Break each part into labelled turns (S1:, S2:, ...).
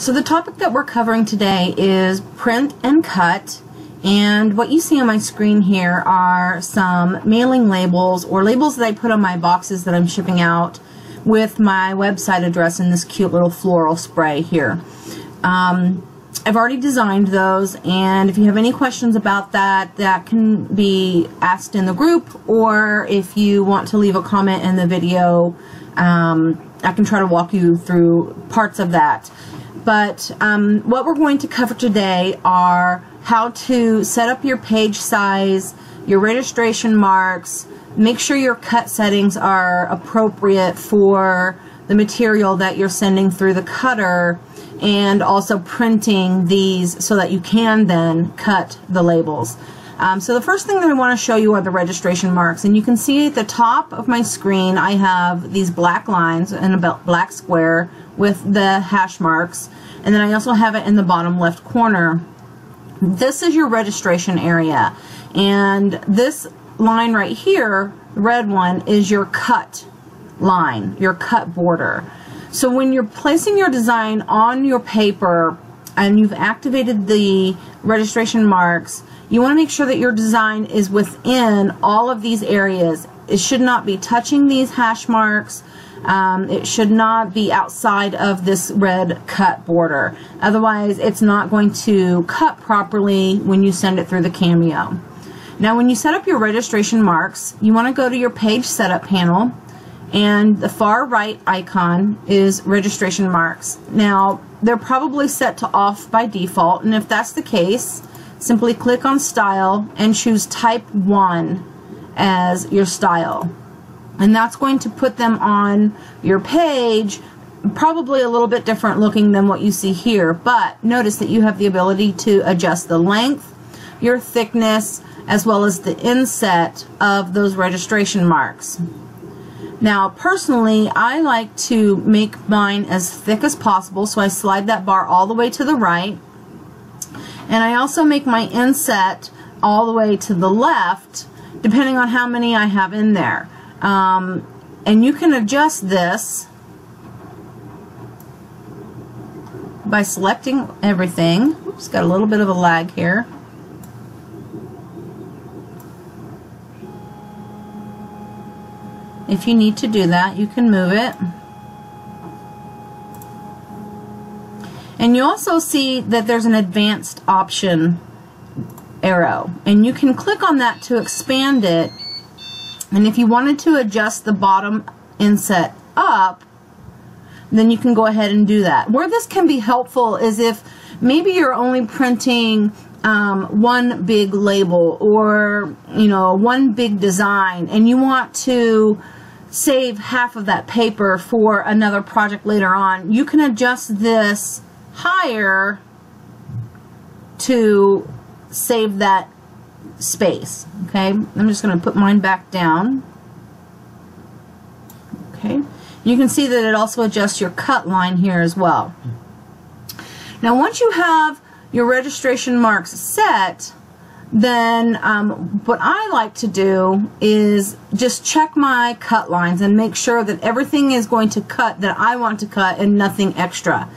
S1: So the topic that we're covering today is print and cut. And what you see on my screen here are some mailing labels or labels that I put on my boxes that I'm shipping out with my website address in this cute little floral spray here. Um, I've already designed those and if you have any questions about that that can be asked in the group or if you want to leave a comment in the video um, I can try to walk you through parts of that. But um, what we're going to cover today are how to set up your page size, your registration marks, make sure your cut settings are appropriate for the material that you're sending through the cutter and also printing these so that you can then cut the labels. Um, so the first thing that I want to show you are the registration marks and you can see at the top of my screen I have these black lines and a black square with the hash marks. And then I also have it in the bottom left corner. This is your registration area. And this line right here, red one, is your cut line, your cut border. So when you're placing your design on your paper and you've activated the registration marks, you want to make sure that your design is within all of these areas. It should not be touching these hash marks. Um, it should not be outside of this red cut border. Otherwise, it's not going to cut properly when you send it through the Cameo. Now, when you set up your registration marks, you want to go to your page setup panel and the far right icon is registration marks. Now, they're probably set to off by default, and if that's the case, simply click on style and choose type 1 as your style and that's going to put them on your page probably a little bit different looking than what you see here. But notice that you have the ability to adjust the length your thickness as well as the inset of those registration marks. Now personally I like to make mine as thick as possible so I slide that bar all the way to the right. And I also make my inset all the way to the left depending on how many I have in there um, and you can adjust this by selecting everything. Oops, got a little bit of a lag here. If you need to do that, you can move it. And you also see that there's an advanced option arrow. And you can click on that to expand it and if you wanted to adjust the bottom inset up, then you can go ahead and do that. Where this can be helpful is if maybe you're only printing um, one big label or, you know, one big design and you want to save half of that paper for another project later on, you can adjust this higher to save that space. Okay, I'm just going to put mine back down. Okay, you can see that it also adjusts your cut line here as well. Now once you have your registration marks set, then um, what I like to do is just check my cut lines and make sure that everything is going to cut that I want to cut and nothing extra.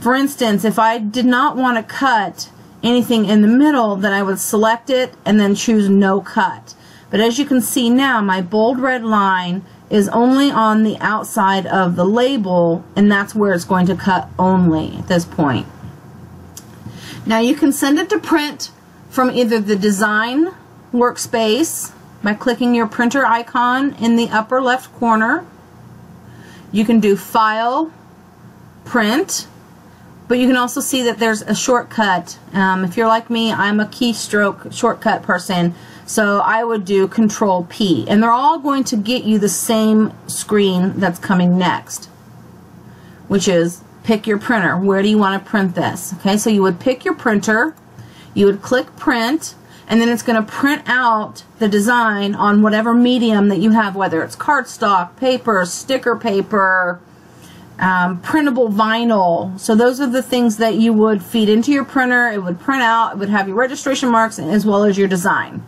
S1: For instance, if I did not want to cut anything in the middle, then I would select it and then choose no cut. But as you can see now, my bold red line is only on the outside of the label and that's where it's going to cut only at this point. Now you can send it to print from either the design workspace by clicking your printer icon in the upper left corner. You can do file, print, but you can also see that there's a shortcut. Um, if you're like me, I'm a keystroke shortcut person. So I would do Control P. And they're all going to get you the same screen that's coming next. Which is pick your printer. Where do you want to print this? Okay, so you would pick your printer. You would click print. And then it's going to print out the design on whatever medium that you have, whether it's cardstock, paper, sticker paper, um, printable vinyl. So those are the things that you would feed into your printer. It would print out, it would have your registration marks as well as your design.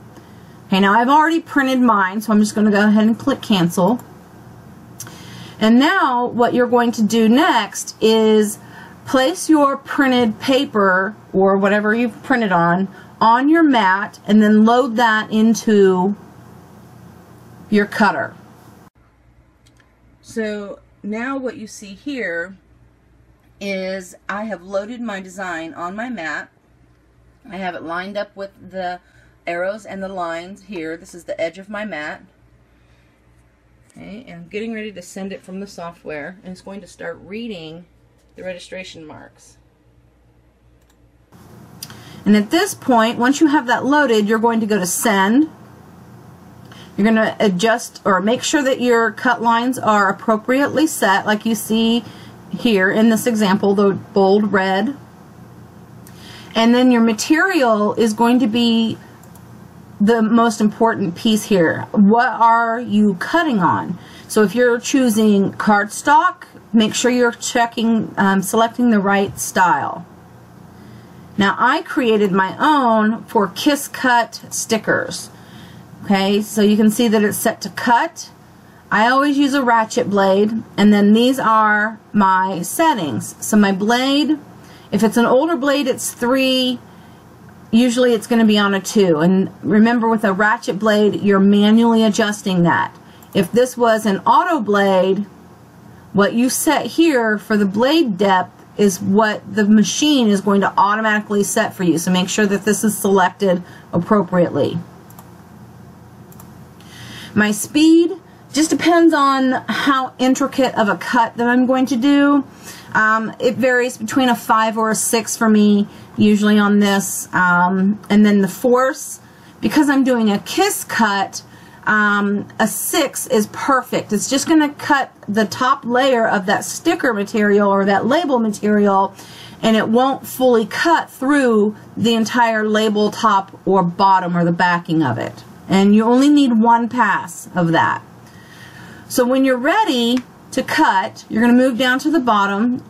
S1: Okay, now I've already printed mine, so I'm just going to go ahead and click cancel. And now what you're going to do next is place your printed paper or whatever you've printed on on your mat and then load that into your cutter. So now what you see here is I have loaded my design on my mat. I have it lined up with the arrows and the lines here. This is the edge of my mat. Okay, and I'm getting ready to send it from the software and it's going to start reading the registration marks. And at this point, once you have that loaded, you're going to go to send. You're going to adjust or make sure that your cut lines are appropriately set like you see here in this example, the bold red. And then your material is going to be the most important piece here. What are you cutting on? So if you're choosing cardstock, make sure you're checking, um, selecting the right style. Now I created my own for Kiss Cut stickers. Okay, so you can see that it's set to cut. I always use a ratchet blade, and then these are my settings. So my blade, if it's an older blade, it's three. Usually it's going to be on a two. And remember with a ratchet blade, you're manually adjusting that. If this was an auto blade, what you set here for the blade depth is what the machine is going to automatically set for you. So make sure that this is selected appropriately. My speed just depends on how intricate of a cut that I'm going to do. Um, it varies between a 5 or a 6 for me, usually on this. Um, and then the force, because I'm doing a kiss cut, um, a 6 is perfect. It's just going to cut the top layer of that sticker material or that label material and it won't fully cut through the entire label top or bottom or the backing of it. And you only need one pass of that. So when you're ready to cut, you're going to move down to the bottom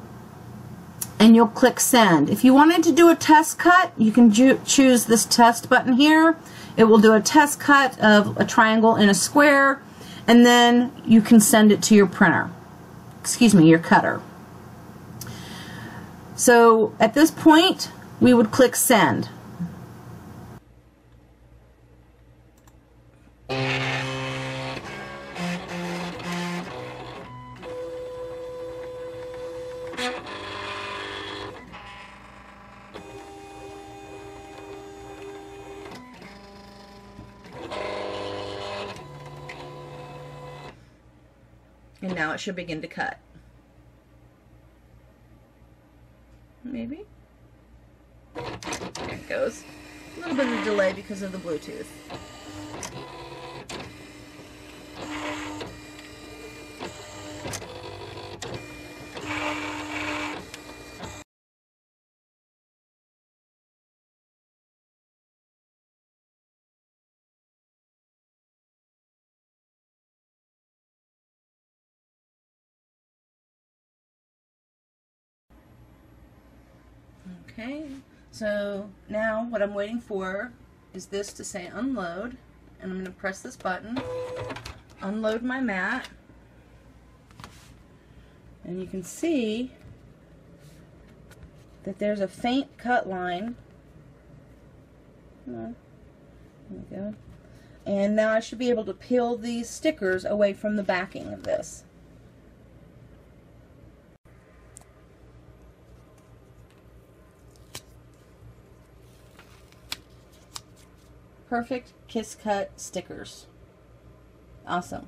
S1: and you'll click send. If you wanted to do a test cut, you can choose this test button here. It will do a test cut of a triangle and a square and then you can send it to your printer. Excuse me, your cutter. So at this point, we would click send. And now it should begin to cut. Maybe? There it goes. A little bit of delay because of the Bluetooth. Okay, so now what I'm waiting for is this to say unload, and I'm going to press this button, unload my mat, and you can see that there's a faint cut line. There we go. And now I should be able to peel these stickers away from the backing of this. Perfect Kiss Cut stickers. Awesome.